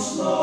Slow.